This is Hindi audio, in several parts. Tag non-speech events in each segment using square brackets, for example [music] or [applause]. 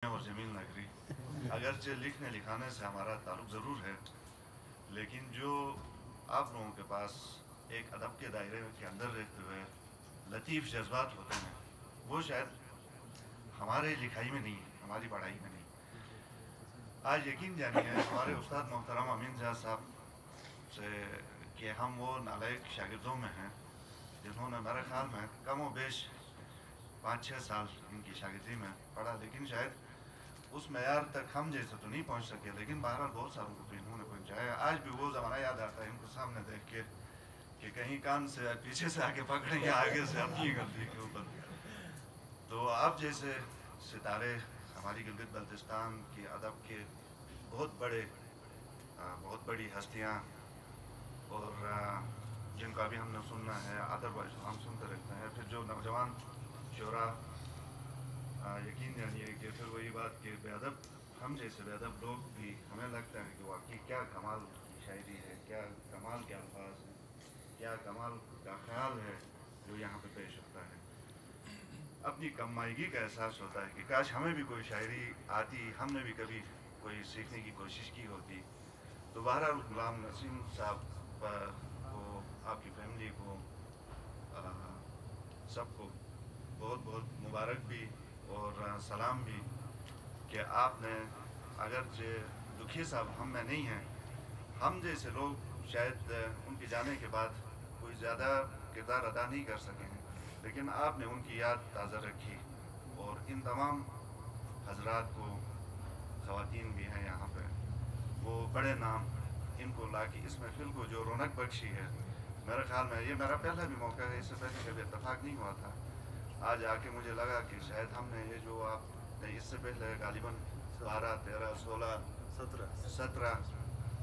और ज़मीन नगरी अगरचे लिखने लिखाने से हमारा ताल्लुक ज़रूर है, लेकिन जो आप लोगों के पास एक अदब के दायरे के अंदर रहते हुए लतीफ़ जज्बात होते हैं, वो शायद हमारे लिखाई में नहीं है, हमारी पढ़ाई में नहीं आज यकीन जानिए, हमारे उस्ताद मोहतरम अमीन जहा साहब से कि हम वो नालायक शागिर्दों में हैं, जिन्होंने मेरे ख्याल में कम व बेश पाँच छः साल इनकी शागिर्दी में पढ़ा, लेकिन शायद उस मैार तक हम जैसे तो नहीं पहुँच सके, लेकिन बहरहाल बहुत सारों को तो इन्होंने पहुँचाया आज भी वो ज़माना याद आता है इनको सामने देख के, कि कहीं कान से पीछे से आके पकड़ेंगे आगे से अपनी गलती के ऊपर। तो आप जैसे सितारे, हमारी गिलगित बल्तिस्तान के अदब के बहुत बड़े बहुत बड़ी हस्तियाँ, और जिनका भी हमने सुनना है, अदरवाइज़ हम सुनते रहते हैं। फिर जो नौजवान शरा यकीन जानिए कि फिर वही बात कि बेअदब, हम जैसे बेदब लोग भी हमें लगता है कि वाकई क्या कमाल की शायरी है, क्या कमाल के अल्फाज हैं, क्या कमाल का ख्याल है जो यहाँ पे पेश होता है। अपनी कमाईगी का एहसास होता है कि काश हमें भी कोई शायरी आती, हमने भी कभी कोई सीखने की कोशिश की होती। तो बहरहाल गुलाम नसीम साहब को, आपकी फैमिली को सबको बहुत बहुत मुबारक भी। और सलाम भी कि आपने, अगर जो दुखी साहब हम में नहीं हैं, हम जैसे लोग शायद उनके जाने के बाद कोई ज़्यादा किरदार अदा नहीं कर सके हैं, लेकिन आपने उनकी याद ताज़ा रखी और इन तमाम हजरात को ख़वान भी हैं यहाँ पे। वो बड़े नाम इनको ला के इस महफिल को जो रौनक बख्शी है, मेरे ख्याल में ये मेरा पहला भी मौका है, इससे पहले कभी इतफाक़ नहीं हुआ था। आज आके मुझे लगा कि शायद हमने ये जो आप इससे पहले गालिबन बारह तेरह सोलह सत्रह। सत्रह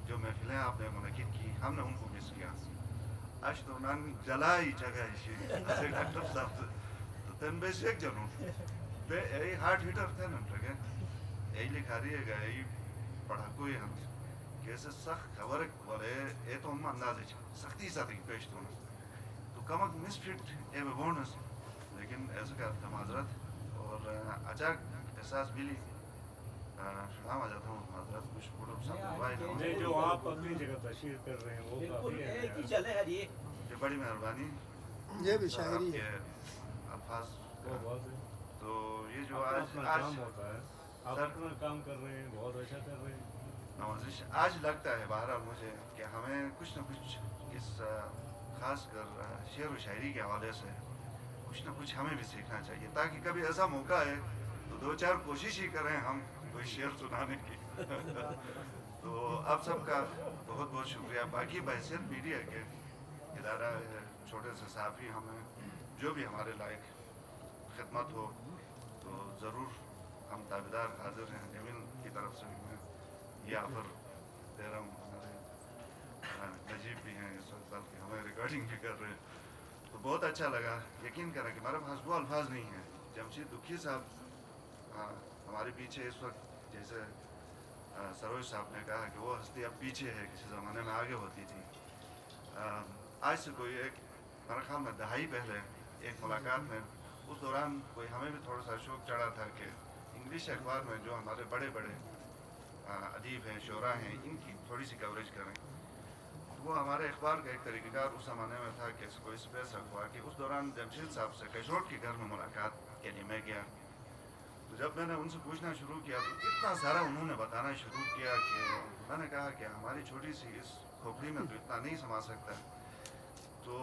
जो महफिलें आपने मुनद की हमने उनको मिस किया। आज तो नान जला ही जगह डॉक्टर साहब तो तेन बेस एक जनू। बे यही हार्ट हिटर थे ना ट्रगे यही लिखा रहिएगा यही पढ़ाकू ही हम। कैसे सख्त खबर बोले ये तो हम अंदाजे सख्ती साथ पेश तो तो कमक मिसफिट ए बोनस लेकिन ऐसा का था माजरत और अचानक एहसास मिली शाम आ जाता हूँ माजरत कुछ नहीं जो आप अपनी जगह तशरीर कर रहे हैं वो काफ़ी ये बड़ी मेहरबानी। ये भी शायरी है। अल्फाज। तो ये जो आज आज होता है। आप अपना काम कर रहे हैं बहुत अच्छा कर रहे हैं। नवाजिश आज लगता है बहरहाल मुझे कि हमें कुछ न कुछ इस खास कर शेर व शायरी के हवाले से कुछ ना कुछ हमें भी सीखना चाहिए, ताकि कभी ऐसा मौका है तो दो चार कोशिश ही करें हम कोई शेर सुनाने की। [laughs] तो आप सबका बहुत बहुत शुक्रिया। बाकी बहसीत मीडिया के इदारा है छोटे से साफ़ी हमें, जो भी हमारे लायक खिदमत हो तो ज़रूर हम ताबेदार हाजिर हैं। ज़मीन की तरफ़ से भी मैं ये ऑफ़र दे रहा हूँ। हमारे नजीब भी हैं, इस वक्त बल्कि हमें रिकॉर्डिंग भी कर रहे हैं। तो बहुत अच्छा लगा। यकीन करें कि हमारे पास वो अल्फाज नहीं है। जमशेद दुखी साहब हमारे पीछे इस वक्त जैसे सरोज साहब ने कहा कि वो हस्ती अब पीछे है किसी ज़माने में आगे होती थी। आ, आज से कोई एक मेरा ख्याल में दहाई पहले एक मुलाकात में उस दौरान कोई हमें भी थोड़ा सा शौक चढ़ा था कि इंग्लिश अखबार में जो हमारे बड़े बड़े अदीब हैं शरा हैं इनकी थोड़ी सी कवरेज करें। वो हमारे अखबार का एक तरीक़ेकार उस ज़माने में था कि इसको कोई स्पेस रखवा कि उस दौरान जमशेद साहब से कैशोट के घर में मुलाकात के लिए मैं गया तो जब मैंने उनसे पूछना शुरू किया तो इतना सारा उन्होंने बताना शुरू किया कि मैंने कहा कि हमारी छोटी सी इस खोपड़ी में तो इतना नहीं समा सकता। तो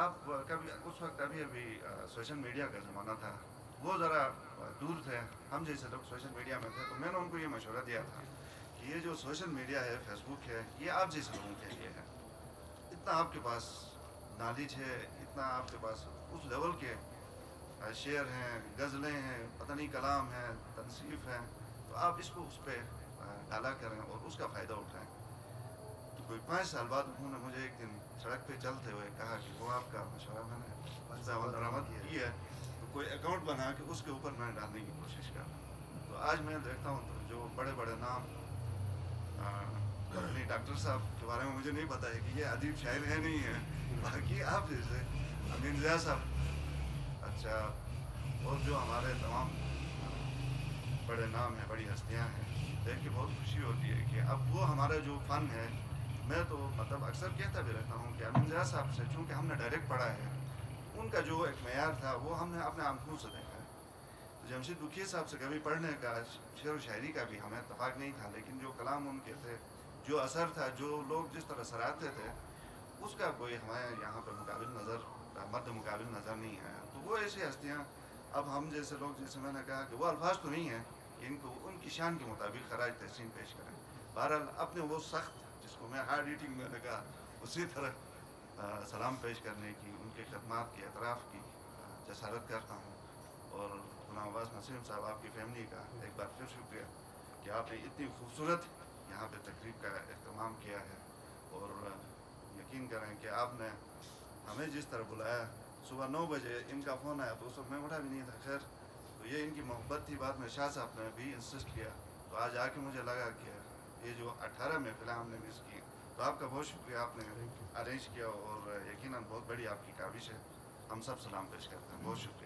आप कभी, उस वक्त अभी अभी सोशल मीडिया का ज़माना था। वो ज़रा दूर थे। हम जैसे लोग सोशल मीडिया में थे तो मैंने उनको ये मशवरा दिया था कि ये जो सोशल मीडिया है, फेसबुक है, ये आप जैसे लोगों के लिए है। इतना आपके पास नॉलेज है? इतना आपके पास उस लेवल के शेर हैं, गज़लें हैं, पता नहीं कलाम हैं, तनसीफ़ हैं तो आप इसको उस पर डाला करें और उसका फ़ायदा उठाएँ। तो कोई पाँच साल बाद उन्होंने मुझे एक दिन सड़क पे चलते हुए कहा कि वो आपका मशवरा मैंने बरामद की है तो कोई अकाउंट बना के उसके ऊपर मैं डालने की कोशिश कर तो आज मैं देखता हूँ तो जो बड़े बड़े नाम डॉक्टर साहब के बारे में मुझे नहीं पता है कि ये अदीब शायर है, नहीं है। बाकी आप जैसे अमीन जया साहब। अच्छा और जो हमारे तमाम बड़े नाम हैं, बड़ी हस्तियाँ हैं, देख के बहुत खुशी होती है कि अब वो हमारा जो फ़न है, मैं तो मतलब अक्सर कहता भी रहता हूँ कि अमिन जहा साहब से चूँकि हमने डायरेक्ट पढ़ा है, उनका जो एक मैार था, वो हमने अपने आँखों से देखा है। जमशेद बुखी साहब से कभी पढ़ने का, शेर व शायरी का भी हमें इतफाक़ नहीं था, लेकिन जो कलाम उनके थे जो असर था, जो लोग जिस तरह सराहते थे, उसका कोई हमारे यहाँ पर मुकाबिल नज़र मद्द मुकाबिल नज़र नहीं आया। तो वो ऐसी हस्तियाँ, अब हम जैसे लोग, जैसे मैंने कहा कि वो अल्फाज तो नहीं हैं, इनको, उनकी शान के मुताबिक खराज तहसीन पेश करें। बहरहाल, अपने वो सख्त, जिसको मैं हार्ड ईटिंग मैंने कहा, उसी तरह सलाम पेश करने की, उनके खदमात के अतराफ़ की जसारत करता हूँ। और गुलाम नसीम साहब, आपकी फैमिली का एक बार फिर शुक्रिया कि आपने इतनी खूबसूरत यहाँ पे तकरीब का अहतमाम किया है और यकीन करें कि आपने हमें जिस तरह बुलाया सुबह नौ बजे इनका फ़ोन आया तो उस वक्त मैं उठा भी नहीं था। खैर तो ये इनकी मोहब्बत थी बाद में शाह साहब ने भी इंसिस्ट किया। तो आज आके मुझे लगा कि ये जो अट्ठारह महफिलें हमने मिस की तो आपका बहुत शुक्रिया आपने अरेंज किया और यकीनन बहुत बड़ी आपकी काविश है। हम सब सलाम पेश करते हैं। बहुत शुक्रिया।